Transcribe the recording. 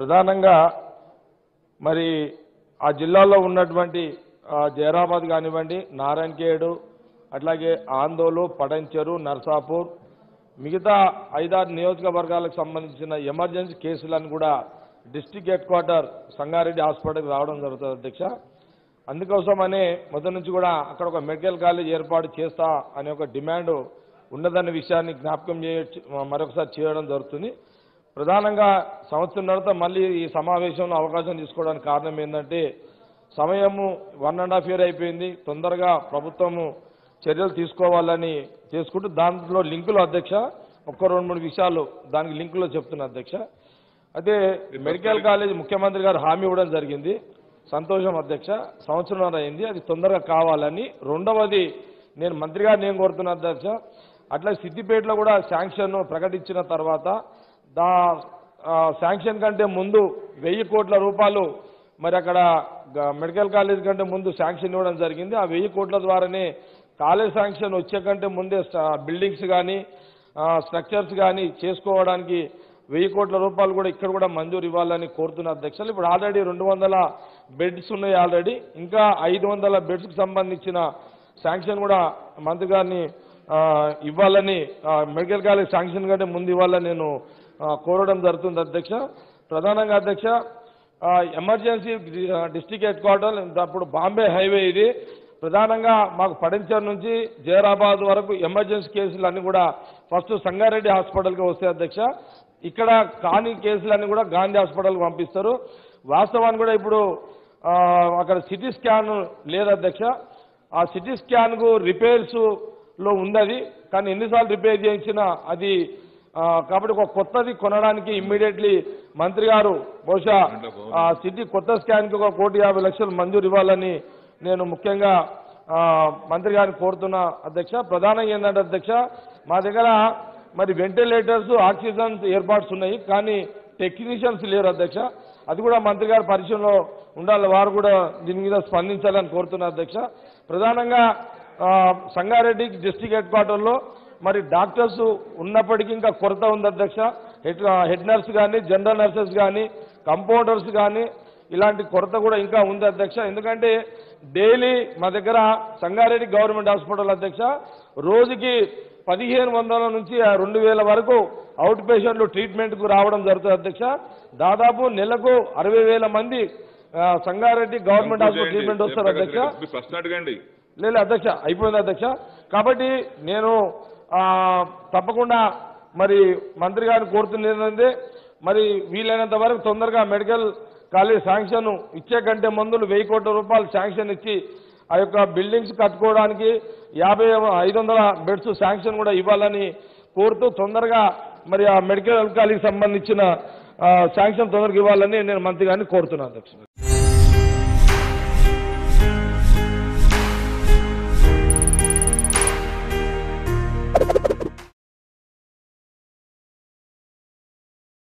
ప్రధానంగా మరి ఆ జిల్లాలో ఉన్నటువంటి జయరాబాద్ కానివ్వండి నారాయణఖేడు అట్లాగే ఆందోలు పడంచెరు నర్సాపూర్ మిగతా ఐదారు నియోజకవర్గాలకు సంబంధించిన ఎమర్జెన్సీ కేసులను కూడా డిస్టిక్ హెడ్ క్వార్టర్ సంగారెడ్డి హాస్పిటల్కి రావడం జరుగుతుంది అధ్యక్ష. అందుకోసమనే మొదటి నుంచి కూడా అక్కడ ఒక మెడికల్ కాలేజ్ ఏర్పాటు చేస్తా అనే ఒక డిమాండ్ ఉన్నదన్న విషయాన్ని జ్ఞాపకం చేయొచ్చు మరొకసారి చేయడం జరుగుతుంది. ప్రధానంగా సంవత్సరంన్నరతో మళ్ళీ ఈ సమావేశంలో అవకాశం తీసుకోవడానికి కారణం ఏంటంటే సమయము వన్ అండ్ హాఫ్ ఇయర్ అయిపోయింది. తొందరగా ప్రభుత్వము చర్యలు తీసుకోవాలని చేసుకుంటూ దాంట్లో లింకులు అధ్యక్ష ఒక్క రెండు మూడు విషయాలు దానికి లింకులో చెప్తున్నా అధ్యక్ష. అయితే మెడికల్ కాలేజ్ ముఖ్యమంత్రి గారు హామీ ఇవ్వడం జరిగింది. సంతోషం అధ్యక్ష సంవత్సరం అయింది. అది తొందరగా కావాలని రెండవది నేను మంత్రి గారిని ఏం కోరుతున్నా అధ్యక్ష అట్లా సిద్దిపేటలో కూడా శాంక్షన్ ప్రకటించిన తర్వాత దా శాంక్షన్ కంటే ముందు వెయ్యి కోట్ల రూపాయలు మరి అక్కడ మెడికల్ కాలేజ్ కంటే ముందు శాంక్షన్ ఇవ్వడం జరిగింది. ఆ వెయ్యి కోట్ల ద్వారానే కాలేజ్ శాంక్షన్ వచ్చే కంటే ముందే బిల్డింగ్స్ కానీ స్ట్రక్చర్స్ కానీ చేసుకోవడానికి వెయ్యి కోట్ల రూపాయలు కూడా ఇక్కడ కూడా మంజూరు ఇవ్వాలని కోరుతున్న అధ్యక్షులు. ఇప్పుడు ఆల్రెడీ రెండు వందల బెడ్స్ ఉన్నాయి ఆల్రెడీ. ఇంకా ఐదు వందల బెడ్స్కి సంబంధించిన శాంక్షన్ కూడా మంత్రి గారిని ఇవ్వాలని మెడికల్ కాలేజ్ శాంక్షన్ కంటే ముందు ఇవ్వాలని నేను కోరడం జరుగుతుంది అధ్యక్ష. ప్రధానంగా అధ్యక్ష ఎమర్జెన్సీ డిస్టిక్ హెడ్ క్వార్టర్ అప్పుడు బాంబే హైవే ఇది. ప్రధానంగా మాకు పడించర్ నుంచి జైరాబాద్ వరకు ఎమర్జెన్సీ కేసులన్నీ కూడా ఫస్ట్ సంగారెడ్డి హాస్పిటల్కి వస్తాయి అధ్యక్ష. ఇక్కడ కాని కేసులన్నీ కూడా గాంధీ హాస్పిటల్కి పంపిస్తారు. వాస్తవాన్ని కూడా ఇప్పుడు అక్కడ సిటీ స్కాన్ లేదు అధ్యక్ష. ఆ సిటీ స్కాన్కు రిపేర్స్లో ఉంది ఉన్నది. కానీ ఎన్నిసార్లు రిపేర్ చేయించినా అది కాబట్టి ఒక కొత్తది కొనడానికి ఇమ్మీడియట్లీ మంత్రి గారు బహుశా ఆ సిటీ కొత్త స్కాన్కి ఒక కోటి యాభై లక్షలు మంజూరు ఇవ్వాలని నేను ముఖ్యంగా మంత్రి గారిని కోరుతున్నా అధ్యక్ష. ప్రధానంగా ఏంటంటే అధ్యక్ష మా దగ్గర మరి వెంటిలేటర్స్ ఆక్సిజన్ ఏర్పాట్స్ ఉన్నాయి కానీ టెక్నీషియన్స్ లేరు అధ్యక్ష. అది కూడా మంత్రి గారి పరిచయంలో ఉండాలి. వారు కూడా దీని మీద స్పందించాలని కోరుతున్నా అధ్యక్ష. ప్రధానంగా సంగారెడ్డి డిస్టిక్ హెడ్ క్వార్టర్లో మరి డాక్టర్స్ ఉన్నప్పటికీ ఇంకా కొరత ఉంది అధ్యక్ష. హెడ్ హెడ్ నర్స్ కానీ జనరల్ నర్సెస్ కానీ కంపౌండర్స్ కానీ ఇలాంటి కొరత కూడా ఇంకా ఉంది అధ్యక్ష. ఎందుకంటే డైలీ మా దగ్గర సంగారెడ్డి గవర్నమెంట్ హాస్పిటల్ అధ్యక్ష రోజుకి పదిహేను వందల నుంచి రెండు వేల వరకు అవుట్ పేషెంట్లు ట్రీట్మెంట్కు రావడం జరుగుతుంది అధ్యక్ష. దాదాపు నెలకు అరవై వేల మంది సంగారెడ్డి గవర్నమెంట్ హాస్పిటల్ ట్రీట్మెంట్ వస్తారు అధ్యక్ష. లేదు అధ్యక్ష అయిపోయింది అధ్యక్ష. కాబట్టి నేను తప్పకుండా మరి మంత్రి గారిని కోరుతుంది ఏంటంటే మరి వీలైనంత వరకు తొందరగా మెడికల్ కాలేజ్ శాంక్షన్ ఇచ్చే కంటే మందులు వెయ్యి కోట్ల రూపాయలు శాంక్షన్ ఇచ్చి ఆ యొక్క బిల్డింగ్స్ కట్టుకోవడానికి యాభై ఐదు వందల బెడ్స్ శాంక్షన్ కూడా ఇవ్వాలని కోరుతూ తొందరగా మరి ఆ మెడికల్ కాలేజ్ సంబంధించిన శాంక్షన్ తొందరగా ఇవ్వాలని నేను మంత్రి గారిని కోరుతున్నాను. అధ్యక్ష